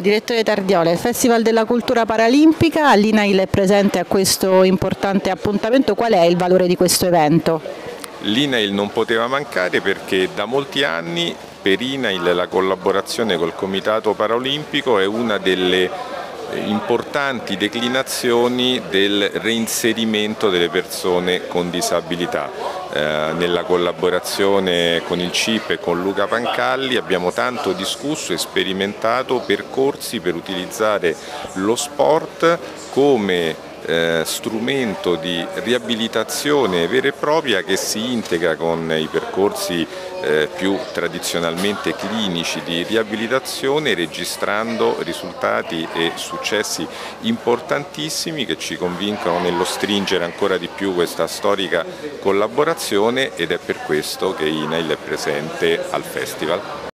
Direttore Tardiola, il Festival della Cultura Paralimpica, l'INAIL è presente a questo importante appuntamento, qual è il valore di questo evento? L'INAIL non poteva mancare perché da molti anni per INAIL la collaborazione col Comitato Paralimpico è una delle importanti declinazioni del reinserimento delle persone con disabilità. Eh, nella collaborazione con il CIP e con Luca Pancalli abbiamo tanto discusso e sperimentato percorsi per utilizzare lo sport come eh, strumento di riabilitazione vera e propria che si integra con i percorsi eh, più tradizionalmente clinici di riabilitazione registrando risultati e successi importantissimi che ci convincono nello stringere ancora di più questa storica collaborazione ed è per questo che INAIL è presente al Festival.